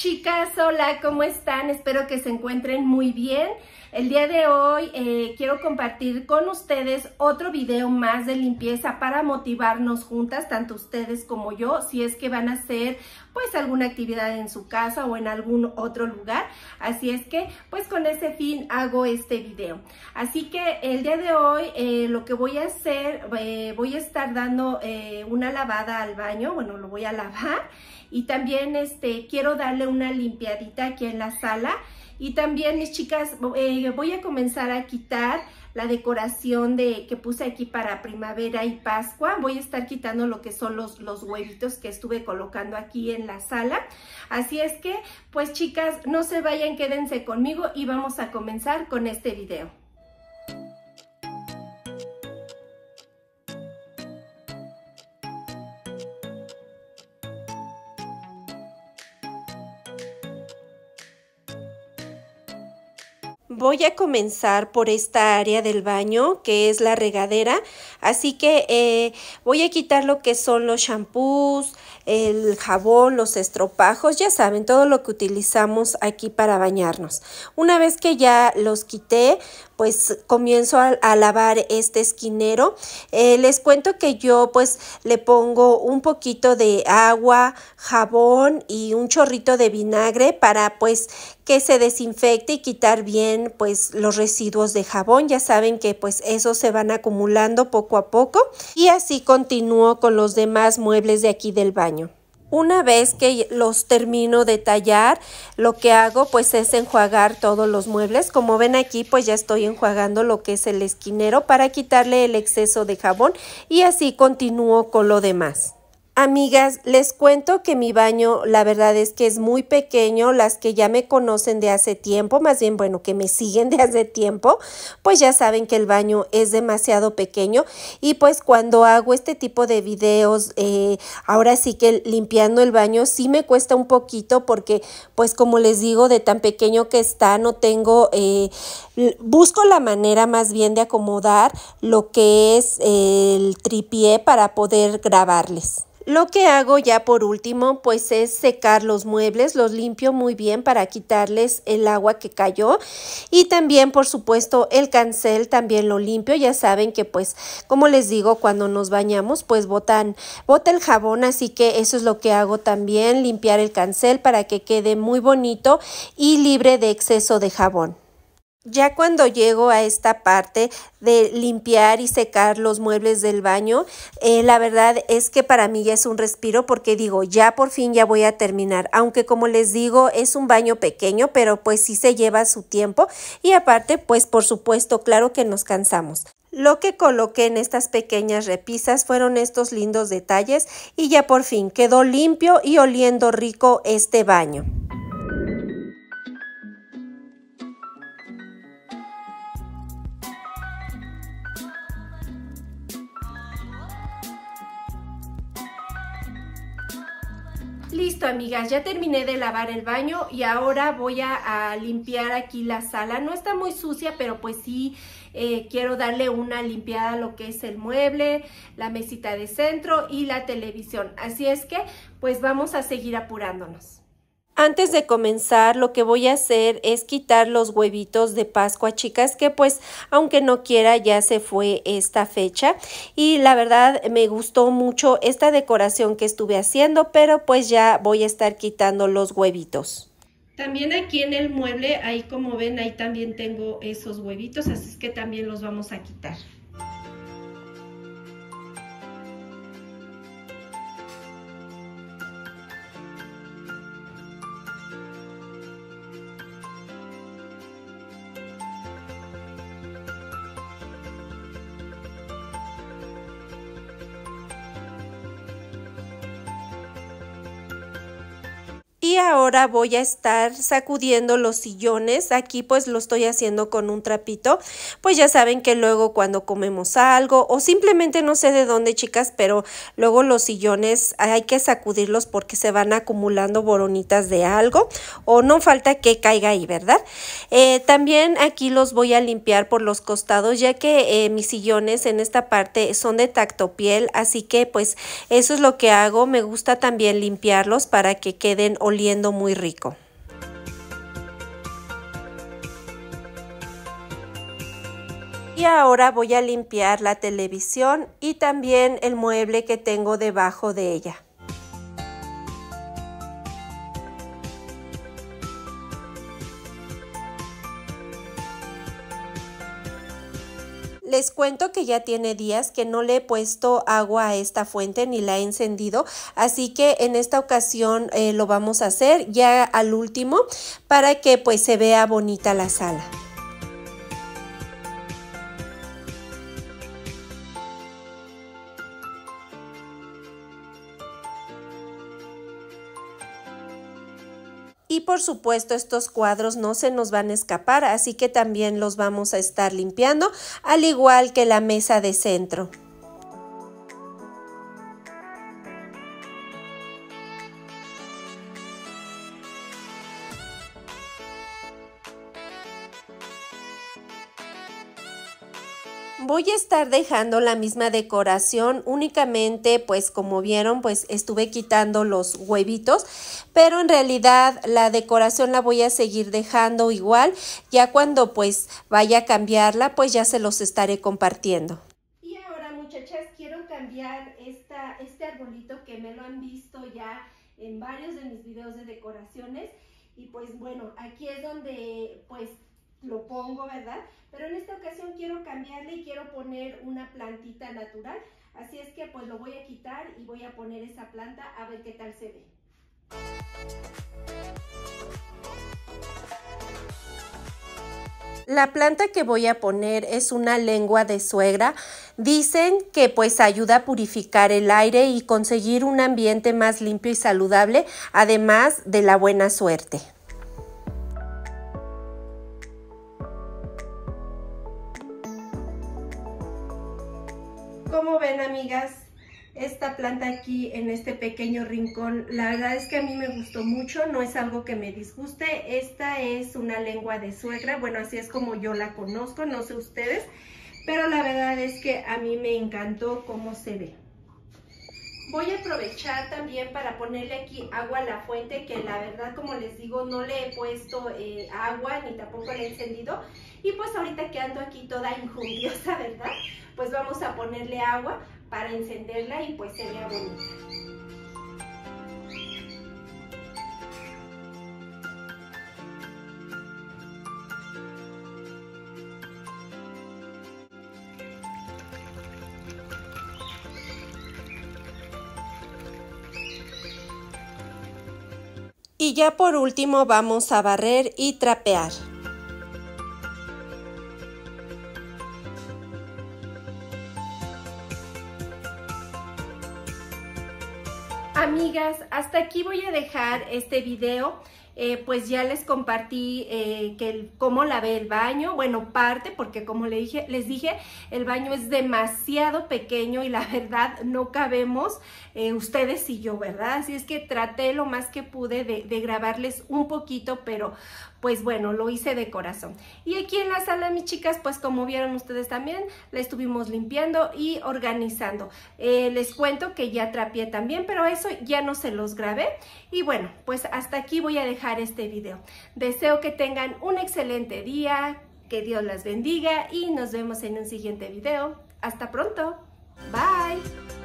Chicas, hola, ¿cómo están? Espero que se encuentren muy bien. El día de hoy eh, quiero compartir con ustedes otro video más de limpieza para motivarnos juntas, tanto ustedes como yo, si es que van a hacer pues alguna actividad en su casa o en algún otro lugar. Así es que pues con ese fin hago este video. Así que el día de hoy eh, lo que voy a hacer, eh, voy a estar dando una lavada al baño, bueno lo voy a lavar y también este, quiero darle una limpiadita aquí en la sala. Y también, mis chicas, eh, voy a comenzar a quitar la decoración de, que puse aquí para primavera y Pascua. Voy a estar quitando lo que son los, los huevitos que estuve colocando aquí en la sala. Así es que, pues chicas, no se vayan, quédense conmigo y vamos a comenzar con este video. Voy a comenzar por esta área del baño que es la regadera, así que eh, voy a quitar lo que son los shampoos, el jabón, los estropajos, ya saben, todo lo que utilizamos aquí para bañarnos. Una vez que ya los quité, pues comienzo a, lavar este esquinero. Eh, les cuento que yo pues le pongo un poquito de agua, jabón y un chorrito de vinagre para pues que se desinfecte y quitar bien pues los residuos de jabón. Ya saben que pues esos se van acumulando poco a poco y así continúo con los demás muebles de aquí del baño. Una vez que los termino de tallar, lo que hago pues es enjuagar todos los muebles. Como ven aquí pues ya estoy enjuagando lo que es el esquinero para quitarle el exceso de jabón y así continúo con lo demás. Amigas, les cuento que mi baño la verdad es que es muy pequeño, las que ya me conocen de hace tiempo, más bien bueno, que me siguen de hace tiempo, pues ya saben que el baño es demasiado pequeño y pues cuando hago este tipo de videos, eh, ahora sí que limpiando el baño sí me cuesta un poquito porque pues como les digo, de tan pequeño que está, no tengo, eh, busco la manera más bien de acomodar lo que es el tripié para poder grabarles. Lo que hago ya por último pues es secar los muebles, los limpio muy bien para quitarles el agua que cayó. Y también por supuesto el cancel también lo limpio, ya saben que pues como les digo cuando nos bañamos pues botan, bota el jabón. Así que eso es lo que hago también, limpiar el cancel para que quede muy bonito y libre de exceso de jabón. Ya cuando llego a esta parte de limpiar y secar los muebles del baño, eh, la verdad es que para mí ya es un respiro porque digo, ya por fin ya voy a terminar. Aunque como les digo, es un baño pequeño, pero pues sí se lleva su tiempo y aparte, pues por supuesto, claro que nos cansamos. Lo que coloqué en estas pequeñas repisas fueron estos lindos detalles y ya por fin quedó limpio y oliendo rico este baño. Listo, amigas, ya terminé de lavar el baño y ahora voy a, limpiar aquí la sala. No está muy sucia, pero pues sí eh, quiero darle una limpiada a lo que es el mueble, la mesita de centro y la televisión. Así es que, pues vamos a seguir apurándonos. Antes de comenzar, lo que voy a hacer es quitar los huevitos de Pascua, chicas, que pues aunque no quiera ya se fue esta fecha. Y la verdad me gustó mucho esta decoración que estuve haciendo, pero pues ya voy a estar quitando los huevitos. También aquí en el mueble, ahí como ven, ahí también tengo esos huevitos, así que también los vamos a quitar. Y ahora voy a estar sacudiendo los sillones. Aquí pues lo estoy haciendo con un trapito. Pues ya saben que luego cuando comemos algo o simplemente no sé de dónde chicas, pero luego los sillones hay que sacudirlos porque se van acumulando boronitas de algo o no falta que caiga ahí, ¿verdad? Eh, también aquí los voy a limpiar por los costados ya que eh, mis sillones en esta parte son de tacto piel, así que pues eso es lo que hago. Me gusta también limpiarlos para que queden muy rico. Y ahora voy a limpiar la televisión y también el mueble que tengo debajo de ella. Les cuento que ya tiene días que no le he puesto agua a esta fuente ni la he encendido, así que en esta ocasión eh, lo vamos a hacer ya al último para que pues se vea bonita la sala. Y por supuesto estos cuadros no se nos van a escapar, así que también los vamos a estar limpiando, al igual que la mesa de centro. Voy a estar dejando la misma decoración únicamente pues como vieron pues estuve quitando los huevitos pero en realidad la decoración la voy a seguir dejando igual ya cuando pues vaya a cambiarla pues ya se los estaré compartiendo. Y ahora muchachas quiero cambiar esta, este arbolito que me lo han visto ya en varios de mis videos de decoraciones y pues bueno aquí es donde pues lo pongo, ¿verdad? Pero en esta ocasión quiero cambiarle y quiero poner una plantita natural. Así es que pues lo voy a quitar y voy a poner esa planta a ver qué tal se ve. La planta que voy a poner es una lengua de suegra. Dicen que pues ayuda a purificar el aire y conseguir un ambiente más limpio y saludable, además de la buena suerte. Amigas, esta planta aquí en este pequeño rincón, la verdad es que a mí me gustó mucho, no es algo que me disguste. Esta es una lengua de suegra, bueno así es como yo la conozco, no sé ustedes, pero la verdad es que a mí me encantó cómo se ve. Voy a aprovechar también para ponerle aquí agua a la fuente, que la verdad, como les digo, no le he puesto eh, agua ni tampoco le he encendido. Y pues ahorita que ando aquí toda injundiosa, ¿verdad? pues vamos a ponerle agua para encenderla y pues se vea bonita. Y ya por último vamos a barrer y trapear. Amigas, hasta aquí voy a dejar este video. Eh, pues ya les compartí eh, que cómo lavé el baño, bueno, parte, porque como les dije, les dije, el baño es demasiado pequeño y la verdad no cabemos eh, ustedes y yo, ¿verdad? Así es que traté lo más que pude de, de grabarles un poquito, pero pues bueno, lo hice de corazón. Y aquí en la sala, mis chicas, pues como vieron ustedes también, la estuvimos limpiando y organizando. Eh, les cuento que ya trapié también, pero eso ya no se los grabé. Y bueno, pues hasta aquí voy a dejar este video. Deseo que tengan un excelente día, que Dios las bendiga y nos vemos en un siguiente video. Hasta pronto. Bye.